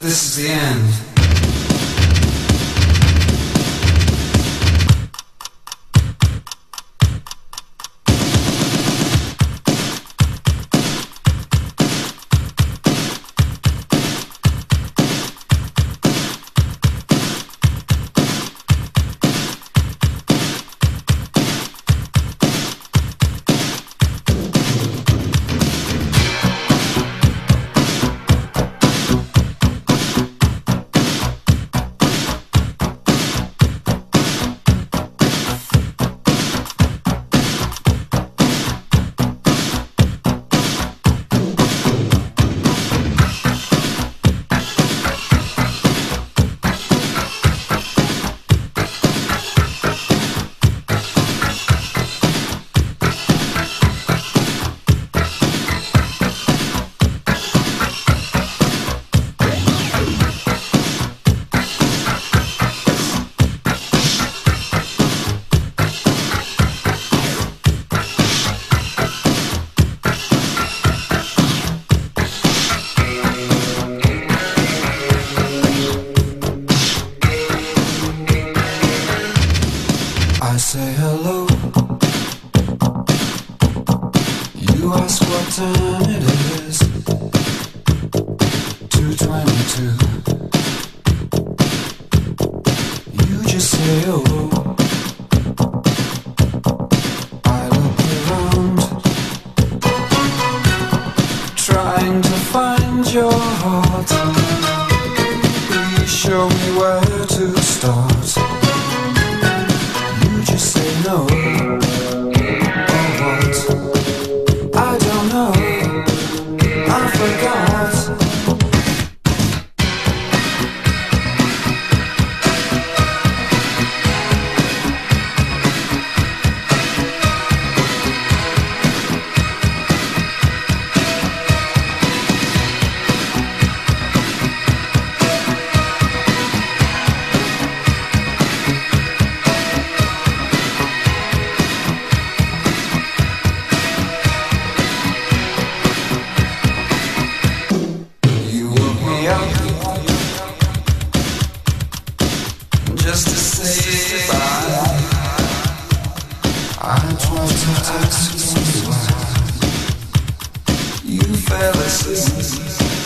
This is the end. Say hello. You ask what time it is. Two twenty-two. You just say oh. I look around, trying to find your heart. Please show me where to start. You fell asleep.